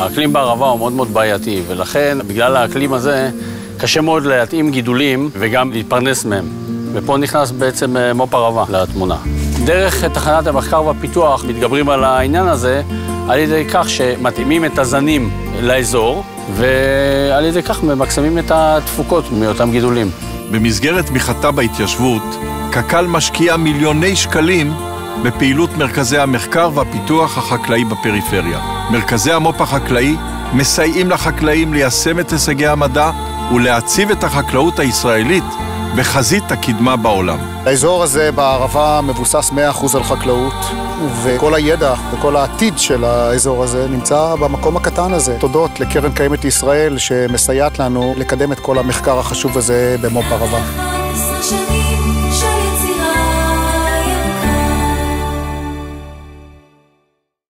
האקלים בערבה הוא מאוד מאוד בעייתי, ולכן בגלל האקלים הזה קשה מאוד להתאים גידולים וגם להתפרנס מהם. ופה נכנס בעצם אה, מו"פ ערבה לתמונה. דרך תחנת המחקר והפיתוח מתגברים על העניין הזה על ידי כך שמתאימים את הזנים לאזור, ועל ידי כך ממקסמים את התפוקות מאותם גידולים. במסגרת תמיכתה בהתיישבות, קק"ל משקיעה מיליוני שקלים בפעילות מרכזי המחקר והפיתוח החקלאי בפריפריה. מרכזי המו"פ החקלאי מסייעים לחקלאים ליישם את הישגי המדע ולהציב את החקלאות הישראלית בחזית הקדמה בעולם. האזור הזה בערבה מבוסס 100% על חקלאות, וכל הידע וכל העתיד של האזור הזה נמצא במקום הקטן הזה. תודות לקרן קיימת לישראל שמסייעת לנו לקדם את כל המחקר החשוב הזה במו"פ ערבה.